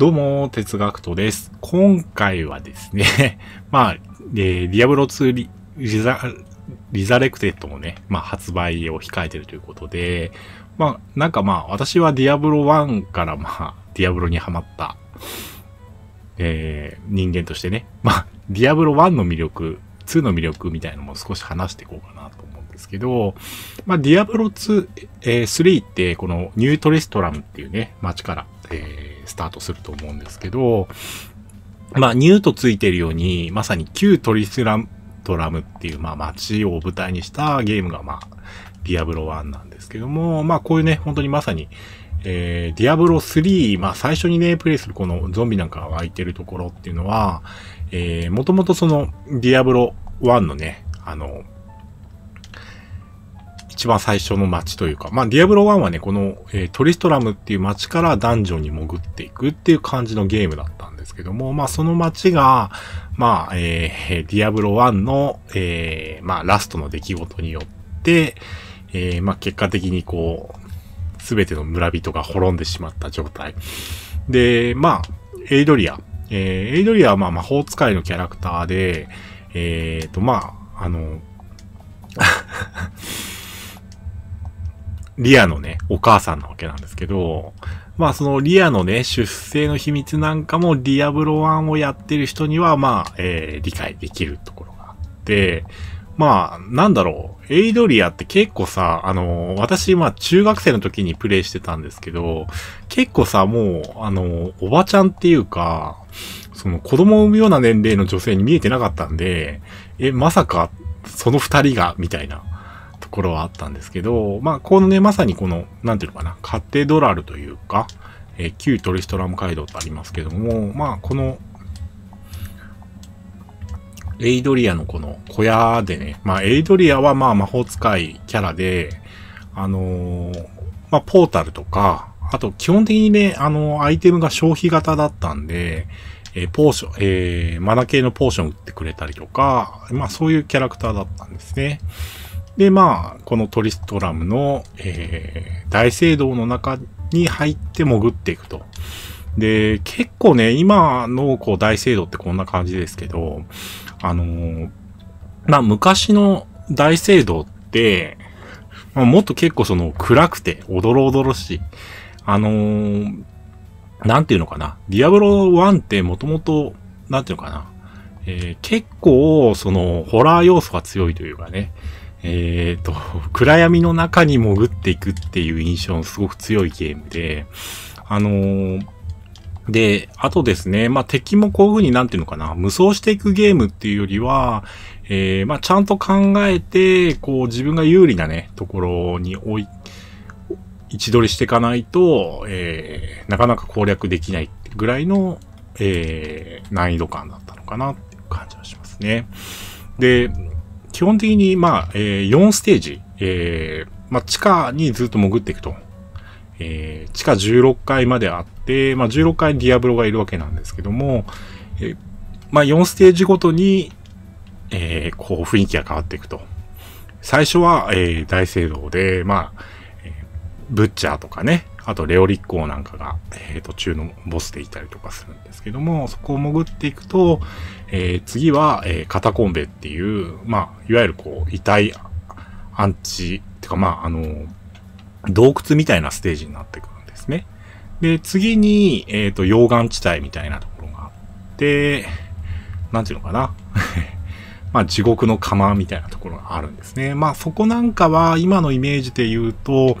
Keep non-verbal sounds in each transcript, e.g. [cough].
どうも、哲学とです。今回はですね、[laughs] まあ、えー、ディアブロ2リリザリザレクテッドもね、まあ発売を控えてるということで、まあ、なんかまあ、私はディアブロ1からまあ、ディアブロにハマった、えー、人間としてね、まあ、ディアブロ1の魅力、2の魅力みたいなのも少し話していこうかなと思うんですけど、まあ、ディアブロ2、えー、3ってこのニュートリストラムっていうね、街から、えー、スタートすると思うんですけど、まあ、ニューとついてるように、まさに旧トリスラム、トラムっていう、まあ、街を舞台にしたゲームが、まあ、ディアブロ1なんですけども、まあ、こういうね、本当にまさに、えー、ディアブロ3、まあ、最初にね、プレイするこのゾンビなんかが湧いてるところっていうのは、えー、もともとその、ディアブロ1のね、あの、一番最初の街というか、まあ、ディアブロ1はね、この、えー、トリストラムっていう街からダンジョンに潜っていくっていう感じのゲームだったんですけども、まあ、その街が、まあ、えー、ディアブロ1の、えー、まあ、ラストの出来事によって、えー、まあ、結果的にこう、すべての村人が滅んでしまった状態。で、まあ、エイドリア。えー、エイドリアはまあ魔法使いのキャラクターで、えーと、まあ、あの、[laughs] リアのね、お母さんなわけなんですけど、まあそのリアのね、出生の秘密なんかもディアブロ1をやってる人には、まあ、えー、理解できるところがあって、まあ、なんだろう。エイドリアって結構さ、あの、私、まあ、中学生の時にプレイしてたんですけど、結構さ、もう、あの、おばちゃんっていうか、その子供を産むような年齢の女性に見えてなかったんで、え、まさか、その二人が、みたいなところはあったんですけど、まあ、このね、まさにこの、なんていうのかな、カテドラルというか、えー、旧トリストラム街道ってありますけども、まあ、この、エイドリアのこの小屋でね、まあ、エイドリアはまあ魔法使いキャラで、あのー、まあ、ポータルとか、あと基本的にね、あの、アイテムが消費型だったんで、えー、ポーション、えー、マナ系のポーション売ってくれたりとか、まあそういうキャラクターだったんですね。で、まあ、このトリストラムの、えー、大聖堂の中に入って潜っていくと。で、結構ね、今のこう大聖堂ってこんな感じですけど、あのー、まあ昔の大聖堂って、まあ、もっと結構その暗くて、おどろおどろしい。あのー、なんていうのかな。ディアブロ1ってもともと、なんていうのかな。えー、結構、その、ホラー要素が強いというかね。えっ、ー、と、[laughs] 暗闇の中に潜っていくっていう印象のすごく強いゲームで、あのー、で、あとですね、まあ、敵もこういう風になんていうのかな、無双していくゲームっていうよりは、えー、まあ、ちゃんと考えて、こう自分が有利なね、ところに置い、位置取りしていかないと、えー、なかなか攻略できないぐらいの、えー、難易度感だったのかなっていう感じはしますね。で、基本的に、まあ、えー、4ステージ、えー、まあ、地下にずっと潜っていくと。えー、地下16階まであって、まあ、16階にディアブロがいるわけなんですけども、えー、まあ、4ステージごとに、えー、こう雰囲気が変わっていくと。最初は、えー、大聖堂で、まあ、ブッチャーとかね、あとレオリッコーなんかが、えー、途中のボスでいたりとかするんですけども、そこを潜っていくと、えー、次は、えー、カタコンベっていう、まあ、いわゆるこう、遺体アンチ、てかまあ、あの、洞窟みたいなステージになってくるんですね。で、次に、えっ、ー、と、溶岩地帯みたいなところがあって、なんていうのかな。[laughs] まあ、地獄の釜みたいなところがあるんですね。まあ、そこなんかは、今のイメージで言うと、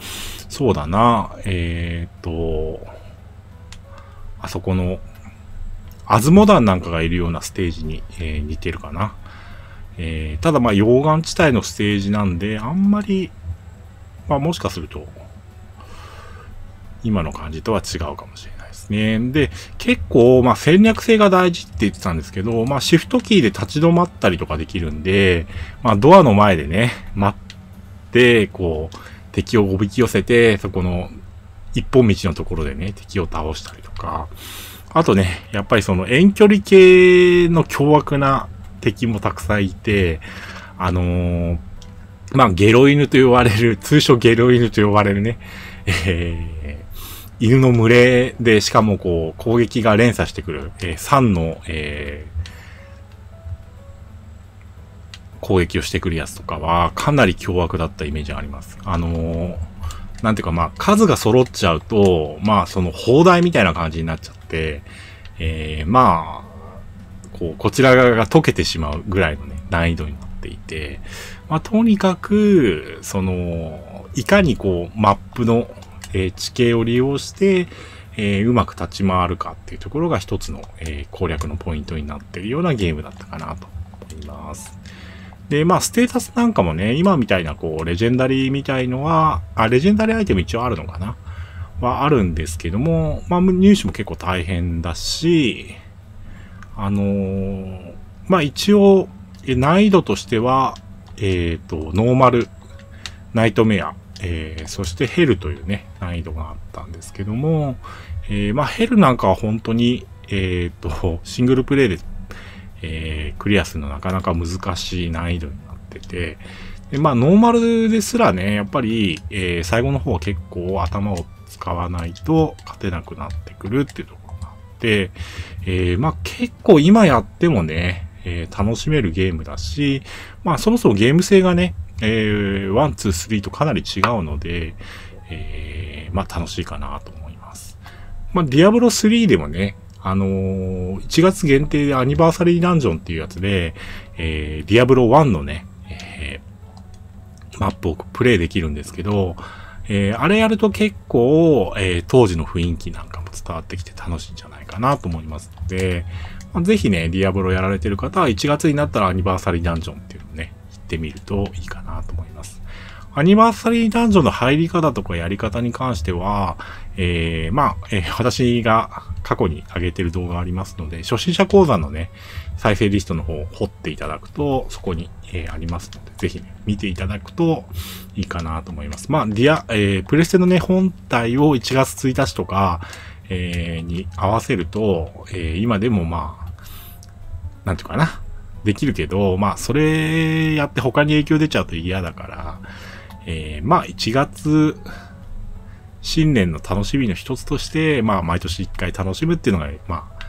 そうだな、えっ、と、あそこの、アズモダンなんかがいるようなステージに、えー、似てるかな。えー、ただまあ、溶岩地帯のステージなんで、あんまり、まあ、もしかすると、今の感じとは違うかもしれない。ですね。で、結構、まあ、戦略性が大事って言ってたんですけど、まあ、シフトキーで立ち止まったりとかできるんで、まあ、ドアの前でね、待って、こう、敵をおびき寄せて、そこの一本道のところでね、敵を倒したりとか、あとね、やっぱりその遠距離系の凶悪な敵もたくさんいて、あのー、まあ、ゲロ犬と呼ばれる、通称ゲロ犬と呼ばれるね、えー、犬の群れで、しかもこう、攻撃が連鎖してくる、えー、3の、えー、攻撃をしてくるやつとかは、かなり凶悪だったイメージがあります。あのー、なんていうかまあ、数が揃っちゃうと、まあ、その、砲台みたいな感じになっちゃって、えー、まあ、こう、こちら側が溶けてしまうぐらいのね、難易度になっていて、まあ、とにかく、その、いかにこう、マップの、えー、地形を利用して、えー、うまく立ち回るかっていうところが一つの、えー、攻略のポイントになっているようなゲームだったかなと思います。で、まあ、ステータスなんかもね、今みたいな、こう、レジェンダリーみたいのは、あ、レジェンダリーアイテム一応あるのかな？はあるんですけども、まあ、入手も結構大変だし、あのー、まあ、一応、難易度としては、えっ、ー、と、ノーマル、ナイトメア、えー、そしてヘルというね、難易度があったんですけども、えー、まあヘルなんかは本当に、えっ、と、シングルプレイで、えー、クリアするのなかなか難しい難易度になってて、でまあノーマルですらね、やっぱり、えー、最後の方は結構頭を使わないと勝てなくなってくるっていうところがあって、えー、まあ結構今やってもね、えー、楽しめるゲームだし、まあそもそもゲーム性がね、えー、1、2、3とかなり違うので、えー、まあ楽しいかなと思います。まあ、ディアブロ3でもね、あのー、1月限定でアニバーサリーダンジョンっていうやつで、えー、ディアブロ1のね、えー、マップをプレイできるんですけど、えー、あれやると結構、えー、当時の雰囲気なんかも伝わってきて楽しいんじゃないかなと思いますので、まあ、ぜひね、ディアブロやられてる方は1月になったらアニバーサリーダンジョンっていう、ってみるといいかなと思います。アニバーサリーダンジョンの入り方とかやり方に関しては、えー、まあ、えー、私が過去に上げてる動画ありますので、初心者講座のね、再生リストの方を掘っていただくと、そこに、えー、ありますので、ぜひね、見ていただくといいかなと思います。まあ、ディア、えー、プレステのね、本体を1月1日とか、えー、に合わせると、えー、今でもまあ、なんていうかな、できるけど、まあ、それやって他に影響出ちゃうと嫌だから、えー、まあ、1月、新年の楽しみの一つとして、まあ、毎年一回楽しむっていうのが、まあ、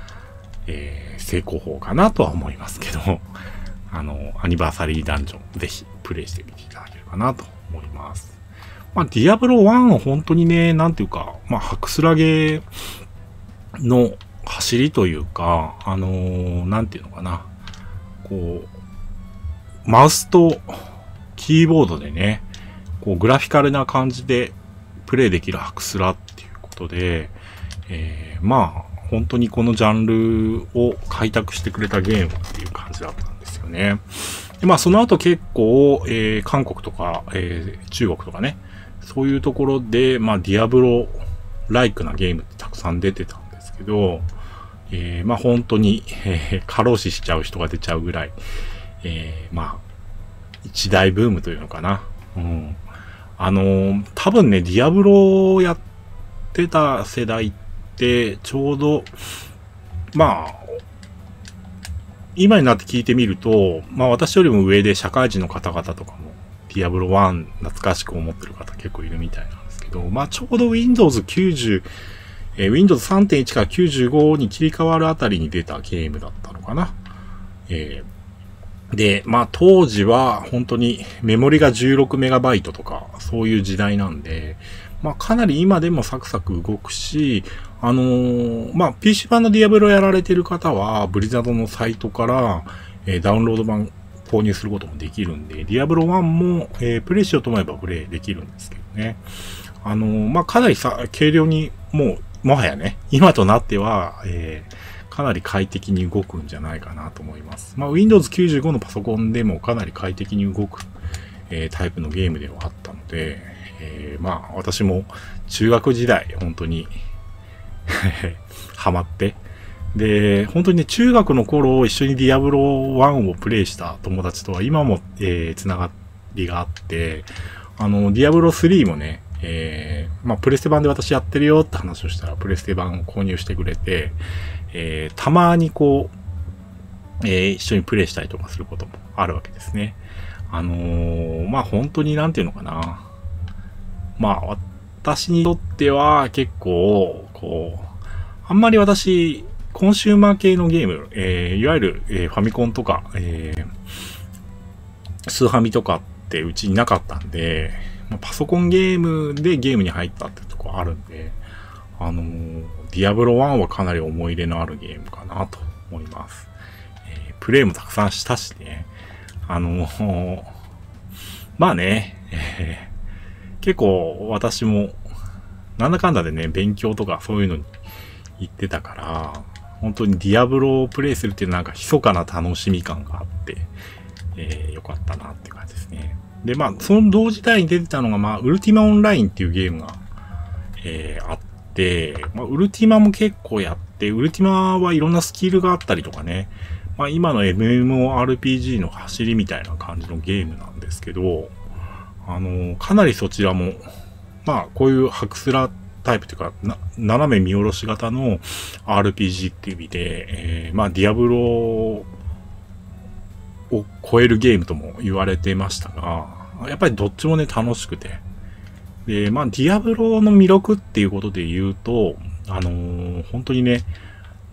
えー、成功法かなとは思いますけど、[laughs] あの、アニバーサリーダンジョン、ぜひプレイしてみていただけるかなと思います。まあ、ディアブロ1は本当にね、なんていうか、まあ、ハクスラゲの走りというか、あのー、なんていうのかな。こう、マウスとキーボードでね、こうグラフィカルな感じでプレイできるハクスラっていうことで、えー、まあ、本当にこのジャンルを開拓してくれたゲームっていう感じだったんですよね。でまあ、その後結構、えー、韓国とか、えー、中国とかね、そういうところで、まあ、ディアブロライクなゲームってたくさん出てたんですけど、えー、まあ本当に、えー、過労死しちゃう人が出ちゃうぐらい、えー、まあ、一大ブームというのかな。うん。あのー、多分ね、ディアブロをやってた世代って、ちょうど、まあ、今になって聞いてみると、まあ私よりも上で社会人の方々とかも、ディアブロ1懐かしく思ってる方結構いるみたいなんですけど、まあちょうど Windows 90、えー、Windows 3.1から95に切り替わるあたりに出たゲームだったのかな。えー、で、まあ当時は本当にメモリが 16MB とかそういう時代なんで、まあかなり今でもサクサク動くし、あのー、まあ PC 版のディアブロやられてる方はブリザードのサイトから、え、ダウンロード版購入することもできるんで、ディアブロ1も、えー、プレイしようと思えばプレイできるんですけどね。あのー、まあかなりさ、軽量にもうもはやね、今となっては、えー、かなり快適に動くんじゃないかなと思います。まあ、Windows 95のパソコンでもかなり快適に動く、えー、タイプのゲームではあったので、えー、まあ、私も中学時代、本当に [laughs] ハマって、で、本当にね、中学の頃一緒にディアブロ1をプレイした友達とは今も、えー、つながりがあって、あの、ディアブロ3もね、えー、まあ、プレステ版で私やってるよって話をしたら、プレステ版を購入してくれて、えー、たまにこう、えー、一緒にプレイしたりとかすることもあるわけですね。あのー、まあ、本当になんていうのかな。まあ、私にとっては結構、こう、あんまり私、コンシューマー系のゲーム、えー、いわゆる、えー、ファミコンとか、えー、スーファミとかってうちになかったんで、まあ、パソコンゲームでゲームに入ったってとこあるんで、あのー、ディアブロ1はかなり思い入れのあるゲームかなと思います。えー、プレイもたくさんしたしね、あのー、まあね、えー、結構私も、なんだかんだでね、勉強とかそういうのに行ってたから、本当にディアブロをプレイするっていうなんか密かな楽しみ感があって、えー、よかったなって感じですね。で、まあ、その同時代に出てたのが、まあ、ウルティマオンラインっていうゲームが、えー、あって、まあ、ウルティマも結構やって、ウルティマはいろんなスキルがあったりとかね、まあ、今の MMORPG の走りみたいな感じのゲームなんですけど、あの、かなりそちらも、まあ、こういうハクスラタイプというか、斜め見下ろし型の RPG っていう意味で、えー、まあ、ディアブロを超えるゲームとも言われてましたが、やっぱりどっちもね、楽しくて。で、まあ、ディアブロの魅力っていうことで言うと、あのー、本当にね、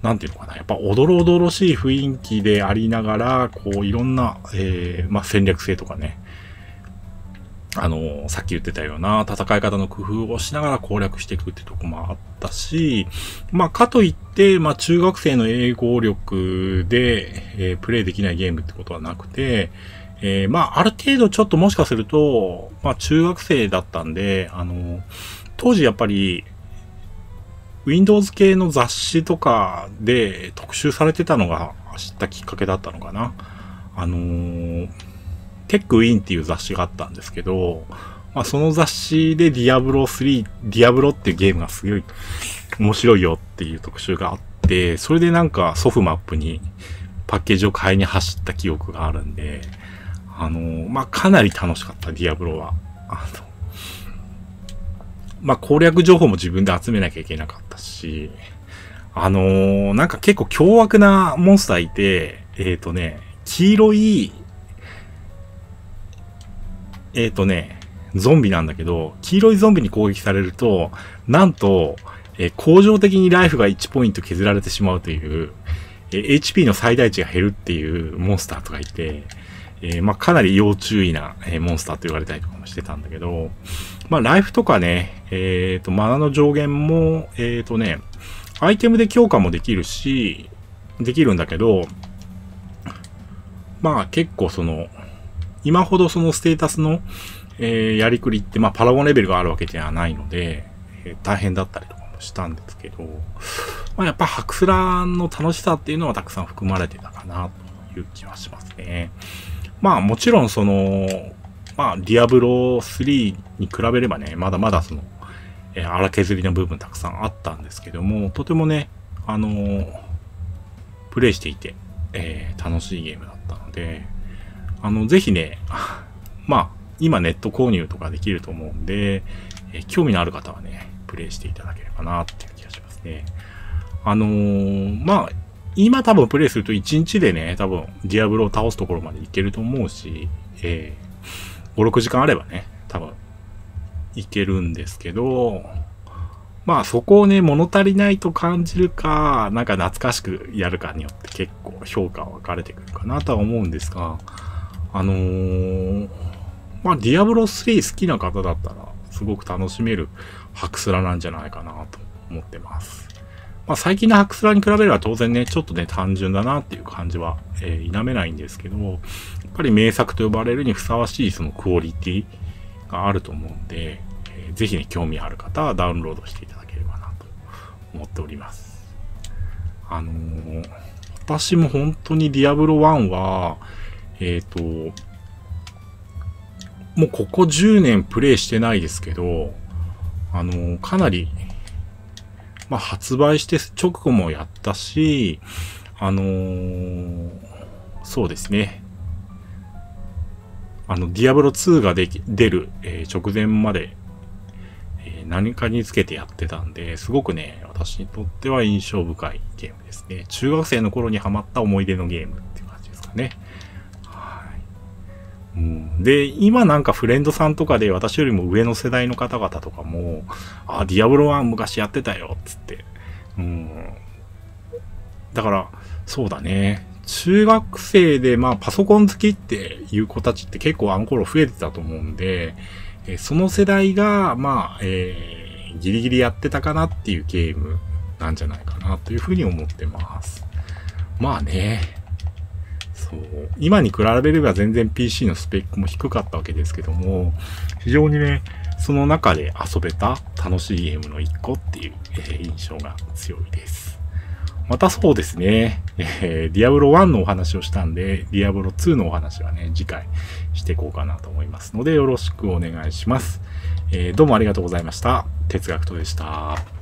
なんていうのかな、やっぱおどろおどろしい雰囲気でありながら、こう、いろんな、えー、まあ、戦略性とかね、あの、さっき言ってたような戦い方の工夫をしながら攻略していくってとこもあったし、まあ、かといって、まあ、中学生の英語力で、えー、プレイできないゲームってことはなくて、えー、まあ、ある程度ちょっともしかすると、まあ、中学生だったんで、あの、当時やっぱり、Windows 系の雑誌とかで特集されてたのが知ったきっかけだったのかな。あのーテックウィンっていう雑誌があったんですけど、まあ、その雑誌でディアブロ3、ディアブロっていうゲームがすごい面白いよっていう特集があって、それでなんかソフマップにパッケージを買いに走った記憶があるんで、あの、まあ、かなり楽しかった、ディアブロは。あの、まあ、攻略情報も自分で集めなきゃいけなかったし、あの、なんか結構凶悪なモンスターいて、えっ、ー、とね、黄色いえっ、ー、とね、ゾンビなんだけど、黄色いゾンビに攻撃されると、なんと、えー、恒常的にライフが1ポイント削られてしまうという、えー、HP の最大値が減るっていうモンスターとかいて、えー、まあ、かなり要注意な、え、モンスターと言われたりとかもしてたんだけど、まあ、ライフとかね、えっ、と、マナの上限も、えっ、とね、アイテムで強化もできるし、できるんだけど、まあ結構その、今ほどそのステータスの、えー、やりくりって、まあ、パラゴンレベルがあるわけではないので、えー、大変だったりとかもしたんですけど、まあ、やっぱハクスラの楽しさっていうのはたくさん含まれてたかなという気はしますね。まあ、もちろんその、まあ、ディアブロ3に比べればね、まだまだその、えー、荒削りの部分たくさんあったんですけども、とてもね、あのー、プレイしていて、えー、楽しいゲームだったので、あの、ぜひね、[laughs] まあ、今ネット購入とかできると思うんで、え興味のある方はね、プレイしていただければなっていう気がしますね。あのー、まあ、今多分プレイすると1日でね、多分ディアブロを倒すところまでいけると思うし、えー、5、6時間あればね、多分いけるんですけど、まあそこをね、物足りないと感じるか、なんか懐かしくやるかによって結構評価は分かれてくるかなとは思うんですが、あのー、まあ、ディアブロ3好きな方だったら、すごく楽しめるハクスラなんじゃないかなと思ってます。まあ、最近のハクスラに比べれば当然ね、ちょっとね、単純だなっていう感じは、えー、否めないんですけど、やっぱり名作と呼ばれるにふさわしいそのクオリティがあると思うんで、えー、ぜひね、興味ある方はダウンロードしていただければなと思っております。あのー、私も本当にディアブロ1は、えっ、ー、と、もうここ10年プレイしてないですけど、あの、かなり、まあ、発売して直後もやったし、あのー、そうですね。あの、ディアブロ2がで出る、えー、直前まで、えー、何かにつけてやってたんで、すごくね、私にとっては印象深いゲームですね。中学生の頃にハマった思い出のゲームっていう感じですかね。で、今なんかフレンドさんとかで私よりも上の世代の方々とかも、あ、ディアブロ1昔やってたよ、つって。うん。だから、そうだね。中学生で、まあ、パソコン好きっていう子たちって結構あの頃増えてたと思うんで、えその世代が、まあ、えー、ギリギリやってたかなっていうゲームなんじゃないかなというふうに思ってます。まあね、そう、今に比べれば全然 PC のスペックも低かったわけですけども、非常にね、その中で遊べた楽しいゲームの一個っていう、えー、印象が強いです。またそうですね、えー、ディアブロ1のお話をしたんで、ディアブロ2のお話はね、次回していこうかなと思いますので、よろしくお願いします。えー、どうもありがとうございました。哲学とでした。